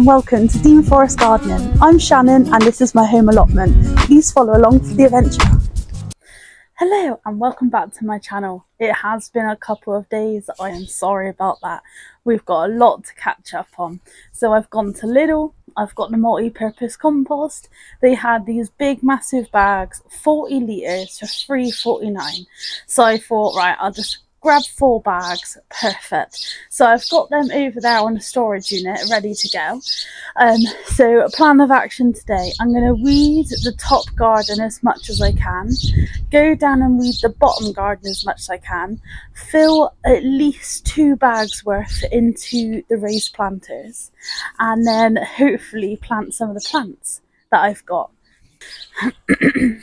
and welcome to Dean Forest Gardening. I'm Shannon and this is my home allotment. Please follow along for the adventure. Hello and welcome back to my channel. It has been a couple of days, I am sorry about that. We've got a lot to catch up on. So I've gone to Lidl, I've got the multi-purpose compost. They had these big massive bags, 40 litres for 3.49. So I thought, right, I'll just grab four bags. Perfect. So i've got them over there on the storage unit ready to go. Um so a plan of action today. I'm going to weed the top garden as much as i can. Go down and weed the bottom garden as much as i can. Fill at least two bags worth into the raised planters. And then hopefully plant some of the plants that i've got.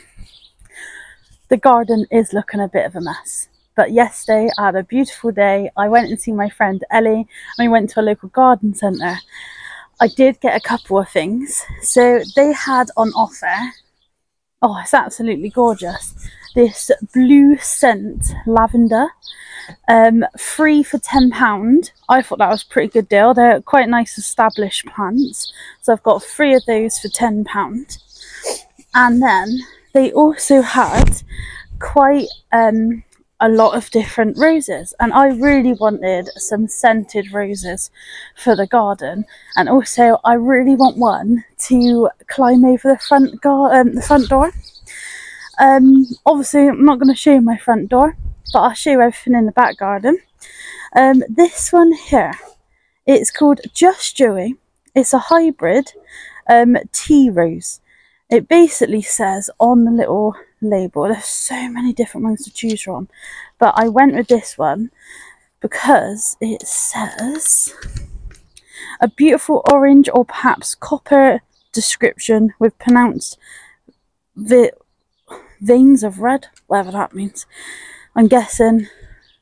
The garden is looking a bit of a mess but yesterday I had a beautiful day. I went and see my friend Ellie and we went to a local garden centre. I did get a couple of things. So they had on offer, oh it's absolutely gorgeous, this blue scent lavender, um, free for £10. I thought that was pretty good deal. They're quite nice established plants. So I've got three of those for £10. And then they also had quite um, a lot of different roses and I really wanted some scented roses for the garden. And also I really want one to climb over the front gar um, the front door. Um, obviously I'm not going to show you my front door but I'll show you everything in the back garden. Um, this one here it's called Just Joey. It's a hybrid um, tea rose it basically says on the little label. There's so many different ones to choose from, but I went with this one because it says a beautiful orange or perhaps copper description with pronounced vi veins of red, whatever that means. I'm guessing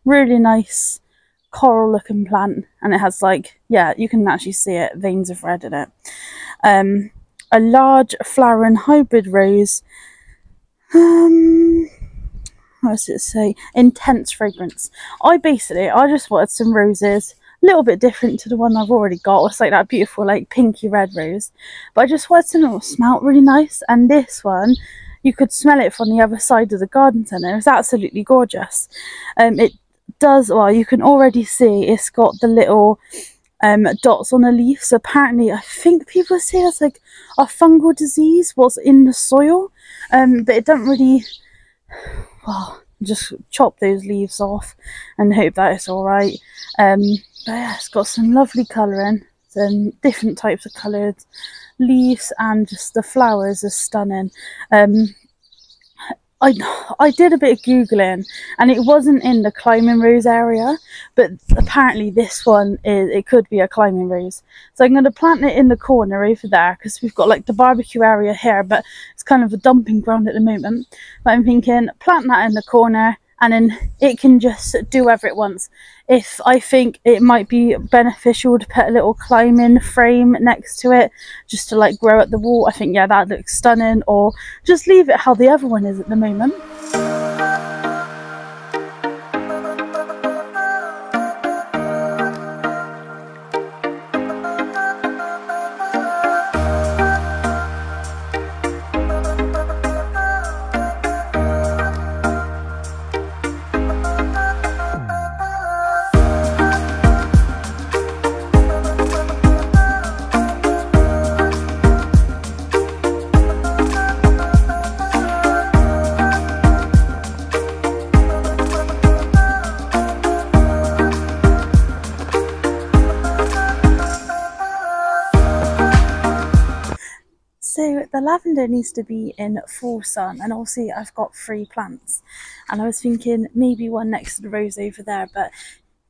really nice coral looking plant and it has like yeah you can actually see it veins of red in it um a large flowering hybrid rose. Um what does it say? Intense fragrance. I basically i just wanted some roses. A little bit different to the one i've already got. It's like that beautiful like pinky red rose. But i just wanted something that smelled really nice. And this one you could smell it from the other side of the garden centre. It was absolutely gorgeous. Um it does well you can already see it's got the little um, dots on the leaves. Apparently, I think people say it's like a fungal disease, what's in the soil, um, but it doesn't really, well, just chop those leaves off and hope that it's all right. Um, but yeah, it's got some lovely colouring, some different types of coloured leaves, and just the flowers are stunning. Um, I I did a bit of googling and it wasn't in the climbing rose area but apparently this one is it could be a climbing rose. So I'm going to plant it in the corner over there because we've got like the barbecue area here but it's kind of a dumping ground at the moment. But I'm thinking plant that in the corner and then it can just do whatever it wants. If I think it might be beneficial to put a little climbing frame next to it just to like grow at the wall, I think yeah that looks stunning or just leave it how the other one is at the moment. So the lavender needs to be in full sun and obviously I've got three plants and I was thinking maybe one next to the rose over there but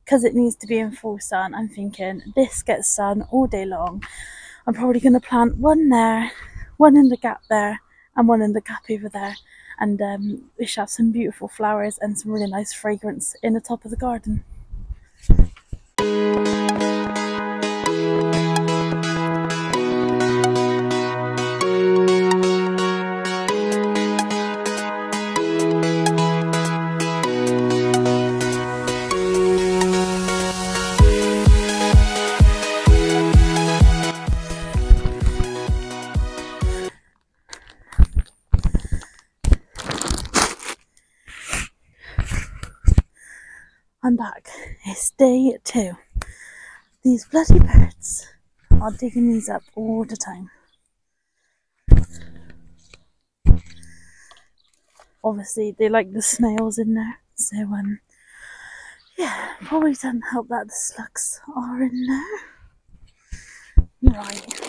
because it needs to be in full sun I'm thinking this gets sun all day long. I'm probably going to plant one there, one in the gap there and one in the gap over there and um, we should have some beautiful flowers and some really nice fragrance in the top of the garden. It's day two. These bloody birds are digging these up all the time. Obviously, they like the snails in there, so um, yeah, probably doesn't help that the slugs are in there. Right.